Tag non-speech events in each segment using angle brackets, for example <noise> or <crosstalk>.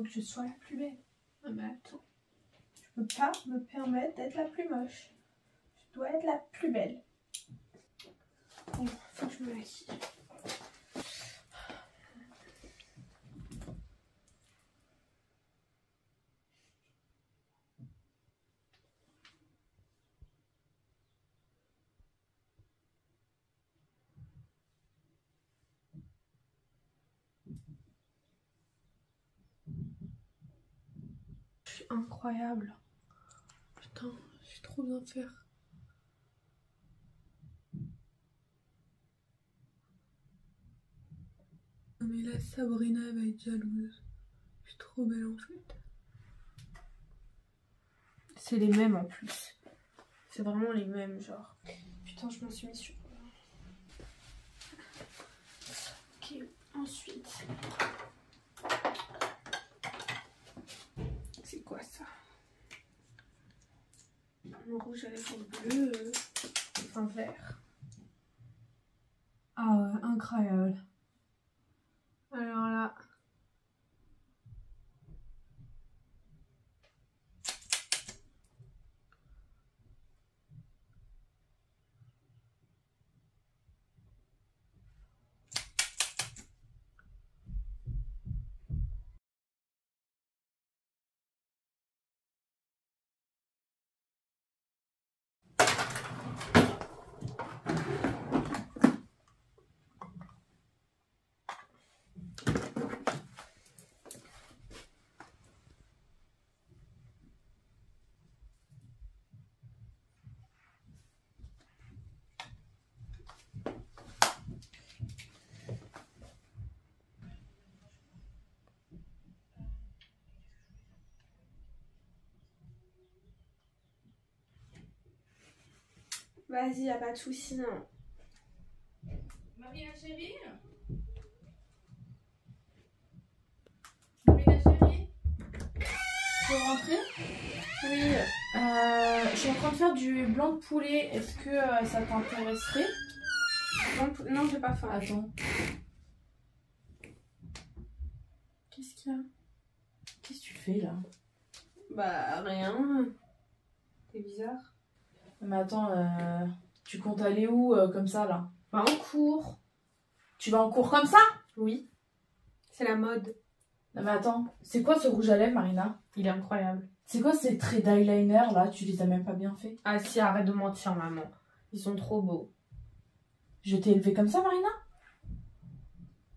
Faut que je sois la plus belle. Ah mais attends. Je peux pas me permettre d'être la plus moche. Je dois être la plus belle. Bon, faut que je me maquille. Suis incroyable. Putain, j'ai trop bien faire. Non mais là, Sabrina elle va être jalouse. Je suis trop belle en fait. C'est les mêmes en plus. C'est vraiment les mêmes, genre. Putain, je m'en suis mis sur. Ok, ensuite. C'est quoi ça Le rouge à lèvres bleu, euh, enfin vert. Ah ouais, incroyable. Alors là. Vas-y, y'a pas de soucis, non. Marie la chérie? Marie la chérie? Tu veux rentrer? Oui, euh, je suis en train de faire du blanc de poulet. Est-ce que euh, ça t'intéresserait? Non, non, j'ai pas faim. Attends. Qu'est-ce qu'il y a? Qu'est-ce que tu fais là? Bah, rien. C'est bizarre. Mais attends, euh, tu comptes aller où euh, comme ça là? Bah, en cours. Tu vas en cours comme ça? Oui. C'est la mode. Non mais attends, c'est quoi ce rouge à lèvres Marina? Il est incroyable. C'est quoi ces traits d'eyeliner là? Tu les as même pas bien fait Ah si, arrête de mentir, maman. Ils sont trop beaux. Je t'ai élevé comme ça Marina?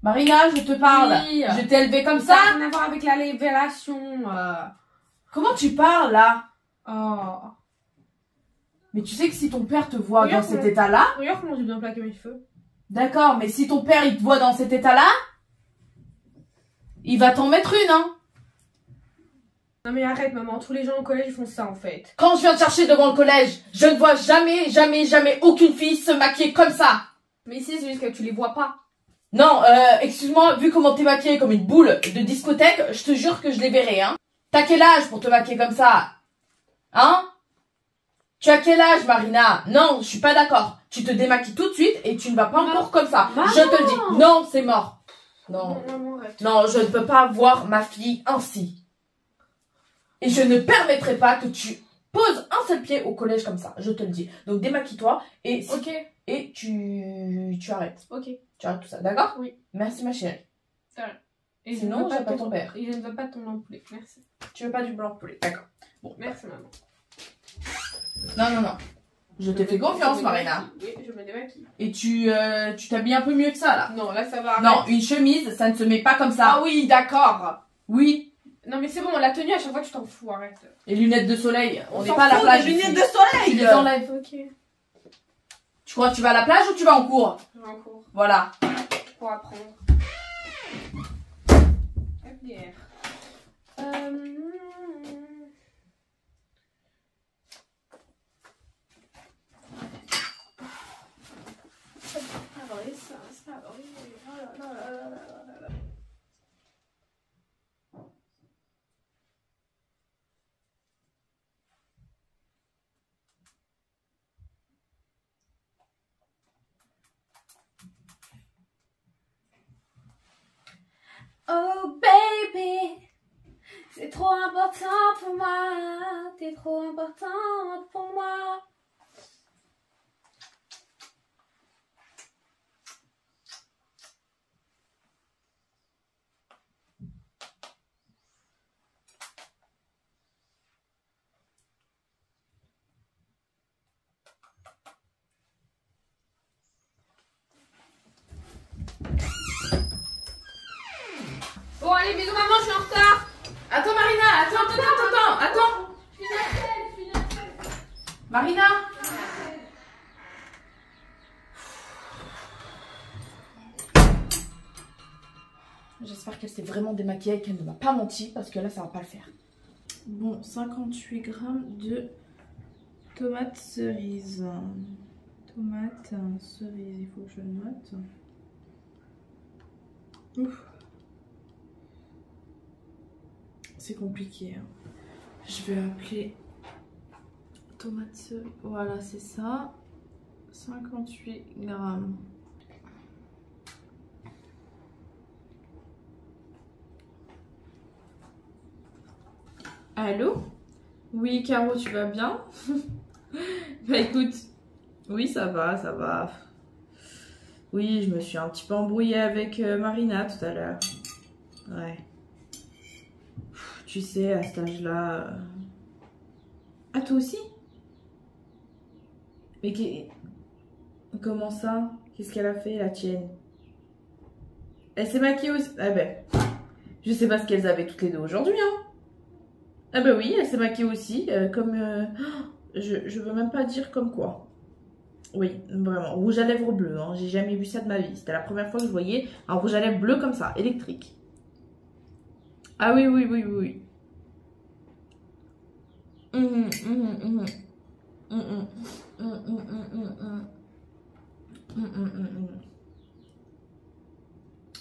Marina, je te parle Oui. Je t'ai élevé comme Ça ça? n'a rien à voir avec la révélation. euh. Comment tu parles là? Oh. Mais tu sais que si ton père te voit Regarde dans cet état-là, Regarde comment j'ai bien plaqué mes cheveux. d'accord, mais si ton père il te voit dans cet état-là, il va t'en mettre une, hein Non mais arrête, maman. Tous les gens au collège font ça en fait. Quand je viens te chercher devant le collège, je ne vois jamais, jamais, jamais aucune fille se maquiller comme ça. Mais ici, c'est juste que tu les vois pas. Non, euh, excuse-moi, vu comment t'es maquillée comme une boule de discothèque, je te jure que je les verrai, hein. T'as quel âge pour te maquiller comme ça Hein? Tu as quel âge, Marina? Non, je suis pas d'accord. Tu te démaquilles tout de suite et tu ne vas pas en cours comme ça. Maman. Je te le dis. Non, c'est mort. Non. Non, je ne peux pas voir ma fille ainsi. Et je ne permettrai pas que tu poses un seul pied au collège comme ça. Je te le dis. Donc démaquille-toi et, si- Ok, et tu, tu arrêtes. ok. Tu arrêtes tout ça. D'accord? Oui. Merci ma chérie. Et Sinon, je ne veux j'ai pas de ton père. Et je ne veux pas de ton poulet. Merci. Tu veux pas du blanc poulet. D'accord. Merci, maman. Non, non, non. Je te fais confiance, Marina. Oui, je me démaquille. Et tu euh, tu t'habilles un peu mieux que ça, là. Non, là, ça va. Non, arrête. une chemise, ça ne se met pas comme ça. Ah oui, d'accord. Oui. Non, mais c'est bon, la tenue, à chaque fois, tu t'en fous, arrête. Les lunettes de soleil, on n'est pas à la plage. ici. lunettes de Tu soleil les enlèves. Ok. Tu crois que tu vas à la plage ou tu vas en cours Je vais en cours Voilà. pour apprendre. Euh... Oh. Oh baby, c'est trop important pour moi, t'es trop importante pour moi. Bon allez bisous maman, je suis en retard. Attends Marina, attends, attends, attends, attends, attends. Marina J'espère qu'elle s'est vraiment démaquillée et qu'elle ne m'a pas menti parce que là ça va pas le faire. Bon, 58 grammes de tomates cerises. Tomates cerises, il faut que je note. Ouf. C'est compliqué. hein. Je vais appeler cerises. Voilà, c'est ça. 58 grammes. Allô? Oui, Caro, tu vas bien? <laughs> Bah écoute, oui, ça va, ça va. Oui, je me suis un petit peu embrouillée avec euh, Marina tout à l'heure. Ouais. Tu sais, à cet âge-là... Ah, toi aussi Mais qu'est- comment ça? Qu'est-ce qu'elle a fait, la tienne? Elle s'est maquillée aussi Ah ben, je sais pas ce qu'elles avaient toutes les deux aujourd'hui, hein ah bah oui, elle s'est maquillée aussi, euh, comme... euh, je, je veux même pas dire comme quoi. Oui, vraiment. Rouge à lèvres bleu, hein. j'ai jamais vu ça de ma vie. C'était la première fois que je voyais un rouge à lèvres bleu comme ça, électrique. Ah oui, oui, oui, oui,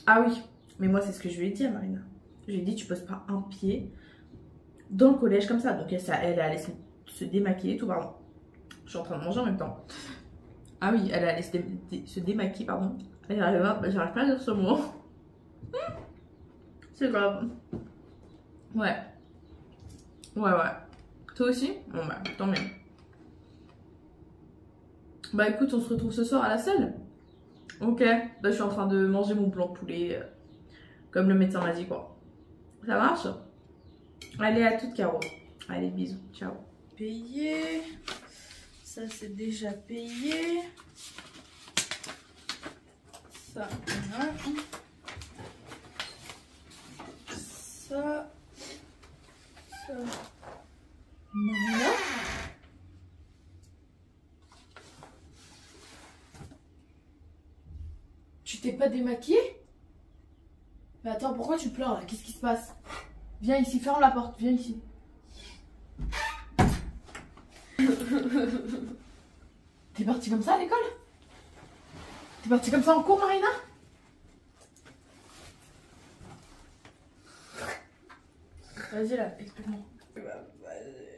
Ah oui, mais moi c'est ce que je lui ai dit à Marina. Je lui ai dit tu poses pas un pied dans le collège comme ça. Donc elle, ça- elle allait se, se démaquiller, tout pardon. Je suis en train de manger en même temps. Ah oui, elle allait se, dé- démaquiller, pardon. J'arrive pas à dire ce mot. C'est grave. Ouais. Ouais, ouais. Toi aussi Bon bah, tant mieux. Bah écoute, on se retrouve ce soir à la salle. Ok. Là, je suis en train de manger mon blanc de poulet. euh, comme le médecin m'a dit, quoi. Ça marche? Allez, à toute Caro. Allez, bisous. Ciao. Payé. Ça, c'est déjà payé. Ça, non. Ça. Ça. Marina Tu t'es pas démaquillée? Mais attends, pourquoi tu pleures là? Qu'est-ce qui se passe? Viens ici, ferme la porte, viens ici. <laughs> T'es partie comme ça à l'école? T'es partie comme ça en cours, Marina? Vas-y là, explique-moi.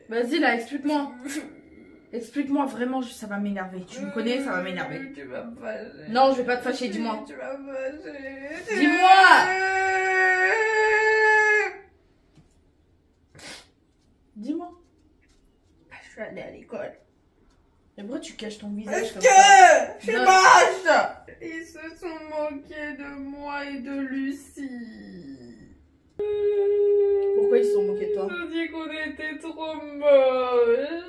Vas-y là, explique-moi. <laughs> Explique-moi vraiment, ça va m'énerver. Tu me connais, ça va m'énerver. Tu vas fâcher. Non, je vais pas te fâcher, dis-moi. Tu vas fâcher. Dis-moi Dis-moi. Je suis allée à l'école. Mais pourquoi tu caches ton visage Parce comme que ça je suis Non. moche Ils se sont moqués de moi et de Lucie. Pourquoi ils se sont moqués de toi Ils ont dit qu'on était trop moches.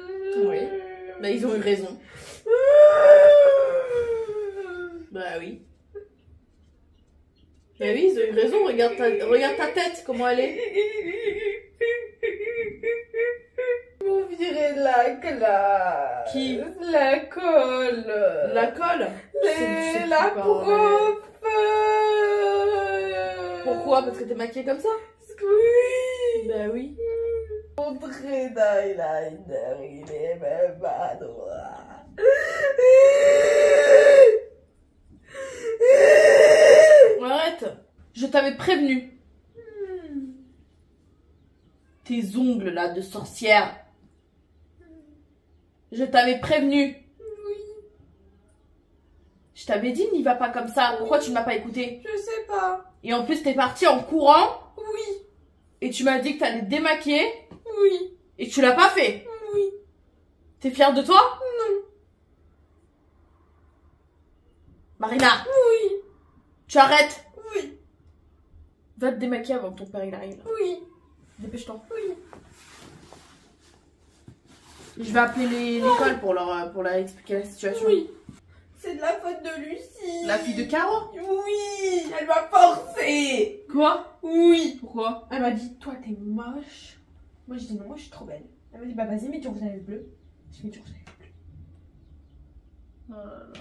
Oui. Bah, ils ont eu raison. bah oui. Bah oui, ils ont eu raison. Regarde ta, tête, comment elle est. Vous dirait la classe. Qui La colle. La colle C'est la prof. Pourquoi Parce que t'es maquillée comme ça Oui. Bah oui. Il est même pas droit. Arrête Je t'avais prévenu. Tes ongles là de sorcière. Je t'avais prévenu. Oui, Je t'avais dit n'y va pas comme ça. Pourquoi tu ne m'as pas écouté? Je sais pas. Et en plus t'es parti en courant? Oui, et tu m'as dit que t'allais te démaquiller? Oui, et tu l'as pas fait. oui. T'es fière de toi Non. Marina, Oui, tu arrêtes. oui, Va te démaquiller avant que ton père il arrive. oui, Dépêche-toi. oui. Je vais appeler l'école pour leur, pour leur expliquer la situation. Oui. C'est de la faute de Lucie. La fille de Caro Oui, elle m'a forcé. Quoi? Oui. Pourquoi? Elle m'a dit, toi t'es moche. Moi je dis non, moi je suis trop belle. Elle m'a dit, bah vas-y, mets du rouge à lèvres bleu. Je mets du rouge à lèvres bleu. Euh,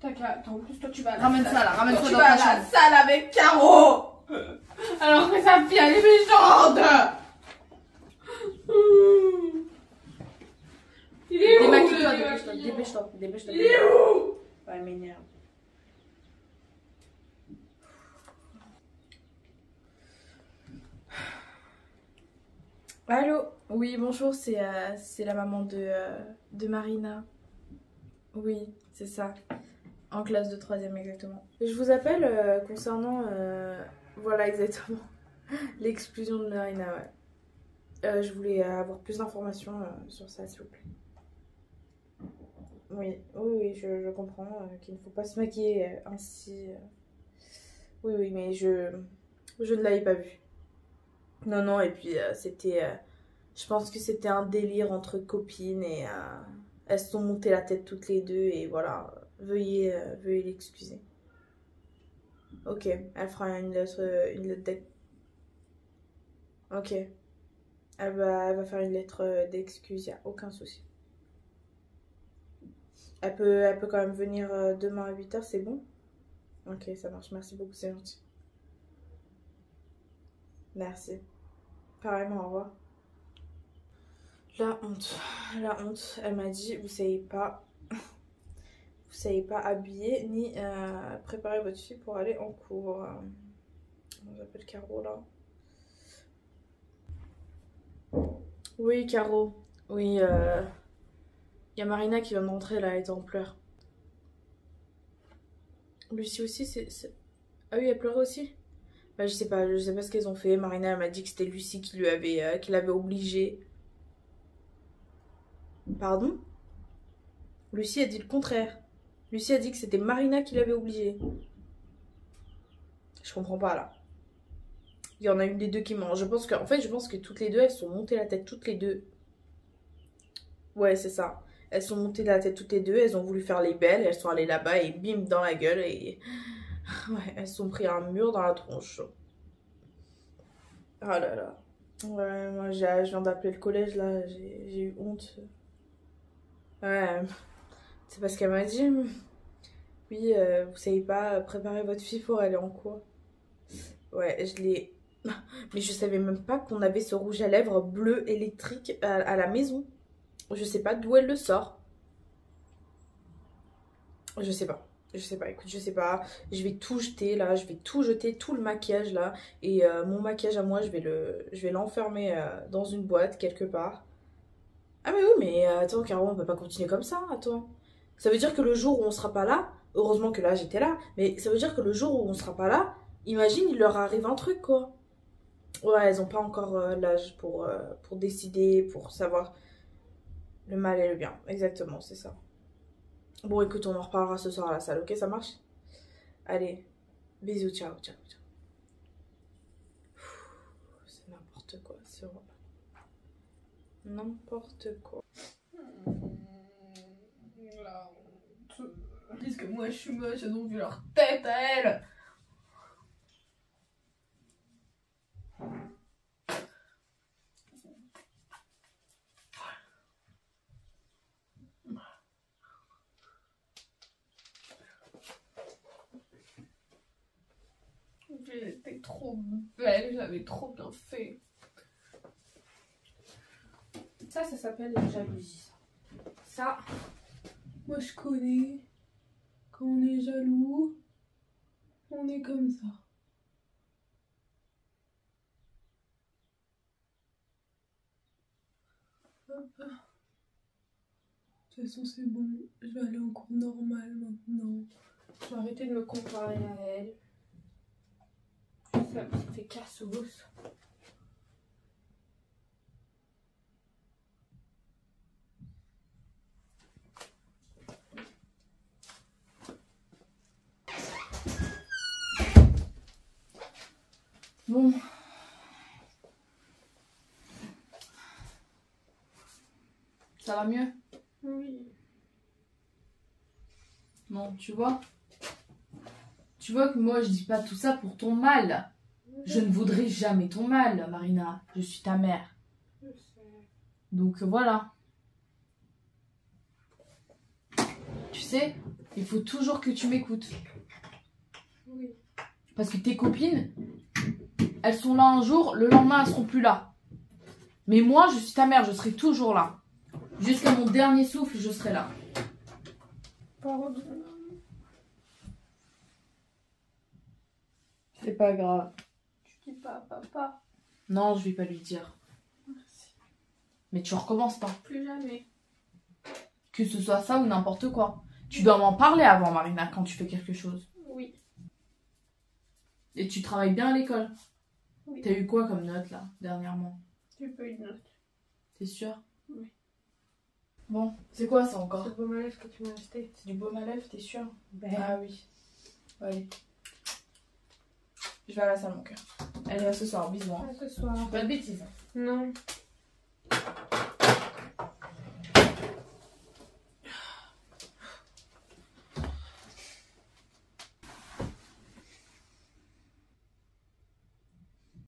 T'as qu'à- Attends, en plus toi tu vas à la Ramène salle. ça là, ramène Toi, ça tu dans vas à ta la chambre. salle avec Caro. <laughs> Alors que sa fille elle est méchante. Il est où Démaquille-toi, le dépêche-toi, dépêche-toi, dépêche-toi. Il est où Ouais, elle m'énerve. Allô Oui, bonjour, c'est euh, la maman de, euh, de Marina. Oui, c'est ça. En classe de troisième exactement. Je vous appelle euh, concernant... voilà, exactement. <laughs> L'exclusion de Marina, ouais. Je voulais avoir plus d'informations sur ça, s'il vous plaît. Oui, oui, oui, je, comprends qu'il ne faut pas se maquiller ainsi. Oui, oui, mais je, je ne l'avais pas vu. Non, non, et puis euh, c'était. euh, je pense que c'était un délire entre copines et euh, elles se sont montées la tête toutes les deux et voilà. Veuillez, l'excuser. Ok, elle fera une lettre, une lettre Ok. Elle va, elle va faire une lettre d'excuse, y a aucun souci. Elle peut, elle peut quand même venir demain à 8h, c'est bon? Ok, ça marche. Merci beaucoup, c'est gentil. Merci. Pareillement, au revoir. La honte. La honte. Elle m'a dit, vous savez pas... Vous savez pas habiller ni euh, préparer votre fille pour aller en cours. Euh, On s'appelle Caro, là? Oui, Caro. Oui, il euh, y a Marina qui vient d'entrer, là, elle est en pleurs. Lucie aussi, c'est- Ah oui, elle pleurait aussi? Bah, je sais pas, je sais pas ce qu'elles ont fait. Marina m'a dit que c'était Lucie qui lui avait, euh, qui l'avait obligée. Pardon? Lucie a dit le contraire. Lucie a dit que c'était Marina qui l'avait obligée. Je comprends pas là. Il y en a une des deux qui ment. Je pense que, en fait, je pense que toutes les deux, elles sont montées la tête toutes les deux. Ouais, c'est ça. Elles sont montées la tête toutes les deux. Elles ont voulu faire les belles. Elles sont allées là-bas et bim dans la gueule et <laughs> Ouais, elles sont pris un mur dans la tronche. Oh là là. Ouais, moi je viens d'appeler le collège là, j'ai eu honte. Ouais, c'est parce qu'elle m'a dit Oui, euh, vous savez pas préparer votre fille pour aller en cours. Ouais, je l'ai. <laughs> Mais je savais même pas qu'on avait ce rouge à lèvres bleu électrique à la maison. Je sais pas d'où elle le sort. Je sais pas. Je sais pas, écoute, je sais pas. Je vais tout jeter là, je vais tout jeter, tout le maquillage là. Et euh, mon maquillage à moi, je vais le, l'enfermer euh, dans une boîte quelque part. Ah mais oui, mais euh, attends, Caro, on peut pas continuer comme ça, attends. Ça veut dire que le jour où on sera pas là, heureusement que là j'étais là, mais ça veut dire que le jour où on sera pas là, imagine, il leur arrive un truc quoi. Ouais, elles ont pas encore l'âge pour, pour décider, pour savoir le mal et le bien. Exactement, c'est ça. Bon, écoute, on en reparlera ce soir à la salle, ok Ça marche? Allez, bisous, ciao, ciao, ciao. C'est n'importe quoi, c'est vrai. N'importe quoi. Ils disent que moi je suis moche, elles ont vu leur tête à elles. trop trop bien fait. Ça, ça s'appelle la jalousie. Ça, Moi je connais. Quand on est jaloux, on est comme ça. De toute façon c'est bon, je vais aller en cours normal maintenant. je vais arrêter de me comparer à elle. Ça me fait cassos. Bon. Ça va mieux? Oui. Non, tu vois? Tu vois que moi je dis pas tout ça pour ton mal. Je ne voudrais jamais ton mal, Marina. Je suis ta mère. Je sais. Donc voilà. Tu sais, il faut toujours que tu m'écoutes. Oui. Parce que tes copines, elles sont là un jour, le lendemain elles seront plus là. Mais moi, je suis ta mère, je serai toujours là. Jusqu'à mon dernier souffle, je serai là. Pardon. C'est pas grave. Tu dis pas à papa. Non, je vais pas lui dire. Merci. Mais tu recommences pas. Plus jamais. Que ce soit ça ou n'importe quoi. Tu dois m'en parler avant, Marina, quand tu fais quelque chose. Oui. Et tu travailles bien à l'école. Oui. T'as eu quoi comme note là, dernièrement? J'ai pas eu de note. T'es sûr Oui. Bon, c'est quoi ça encore? C'est beau malaise que tu m'as acheté. C'est du baume à lèvres, t'es sûr Ben. Ah oui. Allez. Je vais à la salle, mon cœur. Allez, à ce soir, bisous. Hein. À ce soir. Pas de bêtises. Non.